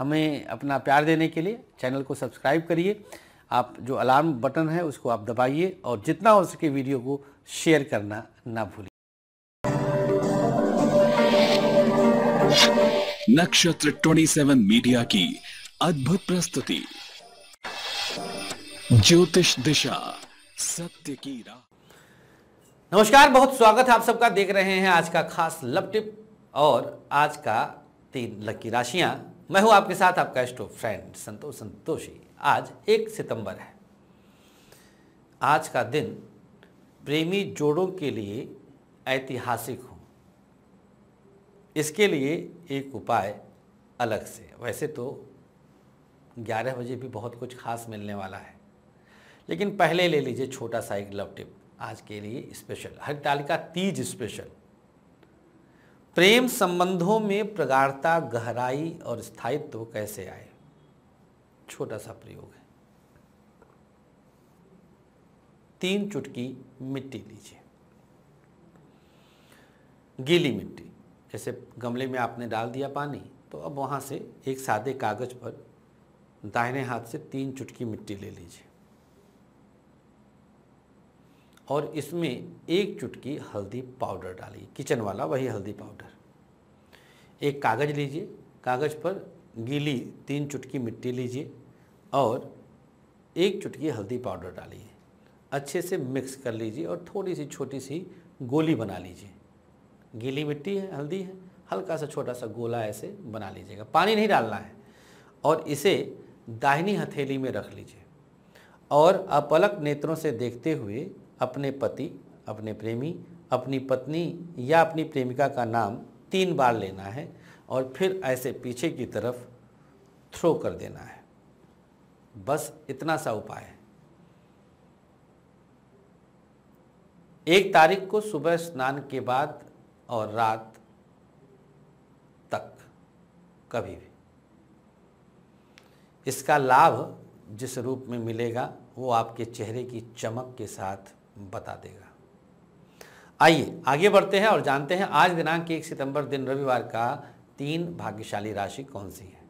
हमें अपना प्यार देने के लिए चैनल को सब्सक्राइब करिए। आप जो अलार्म बटन है उसको आप दबाइए और जितना हो सके वीडियो को शेयर करना ना भूलिए। नक्षत्र 27 मीडिया की अद्भुत प्रस्तुति। ज्योतिष दिशा सत्य की राह नमस्कार बहुत स्वागत है आप सबका। देख रहे हैं आज का खास लव टिप और आज का तीन लकी राशियाँ। मैं हूँ आपके साथ आपका स्टो फ्रेंड संतोष संतोषी। आज एक सितंबर है। आज का दिन प्रेमी जोड़ों के लिए ऐतिहासिक हो। इसके लिए एक उपाय अलग से। वैसे तो 11 बजे भी बहुत कुछ खास मिलने वाला है। लेकिन पहले ले लीजिए छोटा सा एक लव टिप। आज के लिए स्पेशल हरितालिका तीज स्पेशल प्रेम संबंधों में प्रगाढ़ता, गहराई और स्थायित्व तो कैसे आए? छोटा सा प्रयोग है। तीन चुटकी मिट्टी लीजिए गीली मिट्टी, जैसे गमले में आपने डाल दिया पानी तो अब वहाँ से एक सादे कागज़ पर दाहिने हाथ से तीन चुटकी मिट्टी ले लीजिए। और इसमें एक चुटकी हल्दी पाउडर डालिए, किचन वाला वही हल्दी पाउडर। एक कागज़ लीजिए, कागज़ पर गीली तीन चुटकी मिट्टी लीजिए और एक चुटकी हल्दी पाउडर डालिए। अच्छे से मिक्स कर लीजिए और थोड़ी सी छोटी सी गोली बना लीजिए। गीली मिट्टी है, हल्दी है, हल्का सा छोटा सा गोला ऐसे बना लीजिएगा। पानी नहीं डालना है और इसे दाहिनी हथेली में रख लीजिए। और अपलक नेत्रों से देखते हुए अपने पति, अपने प्रेमी, अपनी पत्नी या अपनी प्रेमिका का नाम तीन बार लेना है और फिर ऐसे पीछे की तरफ़ थ्रो कर देना है। बस इतना सा उपाय है। एक तारीख को सुबह स्नान के बाद और रात तक कभी भी। इसका लाभ जिस रूप में मिलेगा वो आपके चेहरे की चमक के साथ बता देगा। आइए, आगे बढ़ते हैं और जानते हैं आज दिनांक एक सितंबर, दिन रविवार का तीन भाग्यशाली राशि कौन सी है?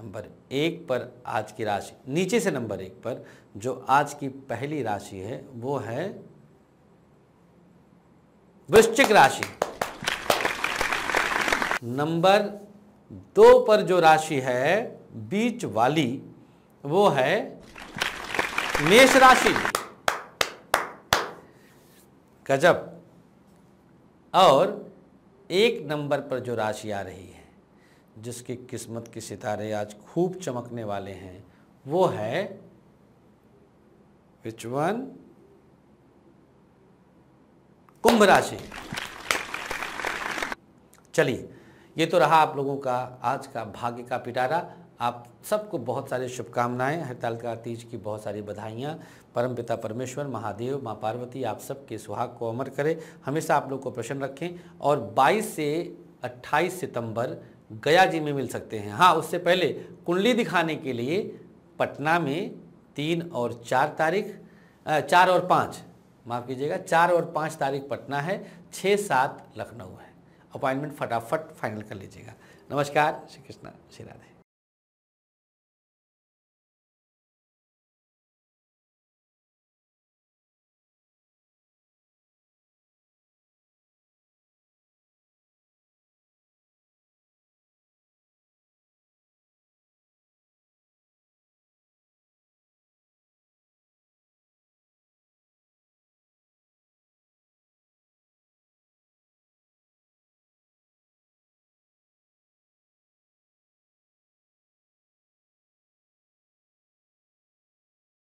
नंबर एक पर आज की राशि, नीचे से नंबर एक पर जो आज की पहली राशि है, वो है वृश्चिक राशि। नंबर दो पर जो राशि है, बीच वाली, वो है मेष राशि। गजब। और एक नंबर पर जो राशि आ रही है, जिसकी किस्मत के सितारे आज खूब चमकने वाले हैं, वो है विच वन कुंभ राशि। चलिए, ये तो रहा आप लोगों का आज का भाग्य का पिटारा। आप सबको बहुत सारी शुभकामनाएँ हरतालिका तीज की बहुत सारी बधाइयाँ। परमपिता परमेश्वर, महादेव, माँ पार्वती, आप सबके सुहाग को अमर करें। हमेशा आप लोग को प्रसन्न रखें और 22 से 28 सितंबर गया जी में मिल सकते हैं। हाँ उससे पहले कुंडली दिखाने के लिए पटना में तीन और चार तारीख चार और पाँच, माफ़ कीजिएगा, चार और पाँच तारीख पटना है, छः सात लखनऊ है। अपॉइंटमेंट फटाफट फाइनल कर लीजिएगा। नमस्कार, श्री कृष्णा, श्री राधे।